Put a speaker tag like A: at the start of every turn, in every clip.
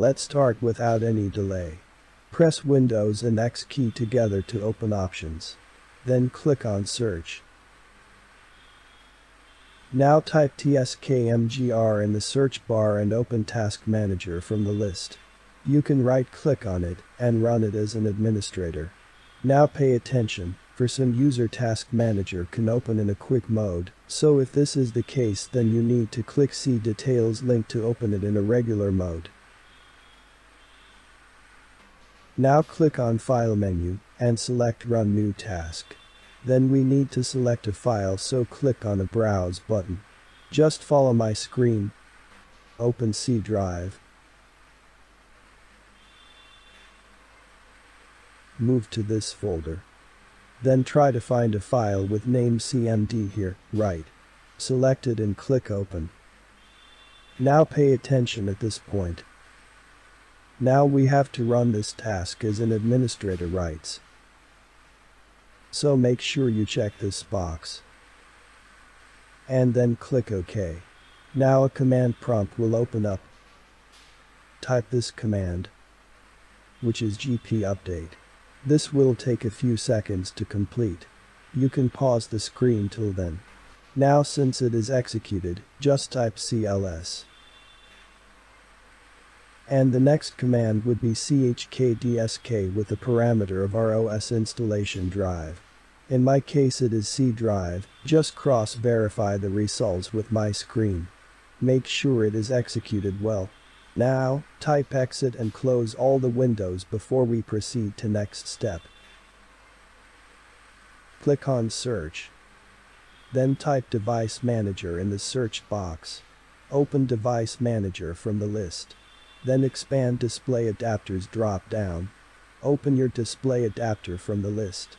A: Let's start without any delay. Press Windows and X key together to open options. Then click on search. Now type TSKMGR in the search bar and open Task Manager from the list. You can right click on it and run it as an administrator. Now pay attention, for some user Task Manager can open in a quick mode, so if this is the case then you need to click see details link to open it in a regular mode. Now click on File menu and select Run New Task. Then we need to select a file so click on the Browse button. Just follow my screen. Open C drive. Move to this folder. Then try to find a file with name CMD here, right. Select it and click open. Now pay attention at this point. Now we have to run this task as an administrator writes. So make sure you check this box. And then click OK. Now a command prompt will open up. Type this command, which is gp update. This will take a few seconds to complete. You can pause the screen till then. Now since it is executed, just type cls. And the next command would be chkdsk with the parameter of our OS installation drive. In my case it is C drive, just cross verify the results with my screen. Make sure it is executed well. Now, type exit and close all the windows before we proceed to next step. Click on search. Then type device manager in the search box. Open device manager from the list. Then expand display adapters drop down. Open your display adapter from the list.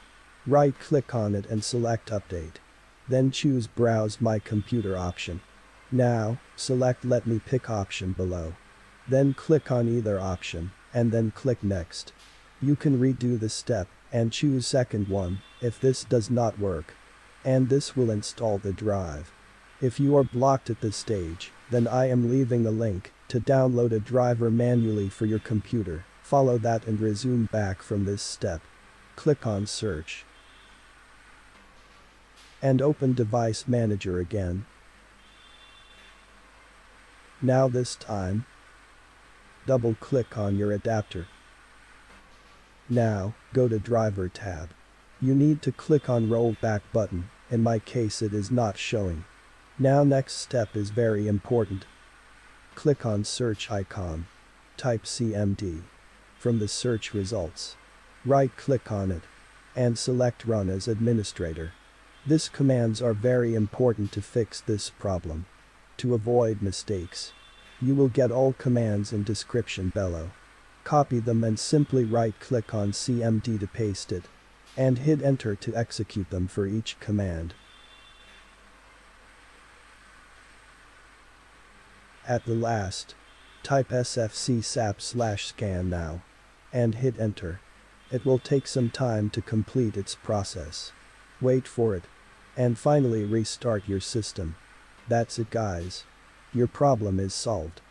A: Right click on it and select update. Then choose browse my computer option. Now, select let me pick option below. Then click on either option, and then click next. You can redo the step, and choose second one, if this does not work. And this will install the drive. If you are blocked at this stage, then I am leaving a link to download a driver manually for your computer, follow that and resume back from this step. Click on search. And open device manager again. Now this time, double click on your adapter. Now, go to driver tab. You need to click on rollback button, in my case it is not showing. Now next step is very important. Click on search icon. Type CMD. From the search results. Right click on it. And select run as administrator. This commands are very important to fix this problem. To avoid mistakes. You will get all commands in description below. Copy them and simply right click on CMD to paste it. And hit enter to execute them for each command. At the last, type sfc sap slash scan now. And hit enter. It will take some time to complete its process. Wait for it. And finally restart your system. That's it guys. Your problem is solved.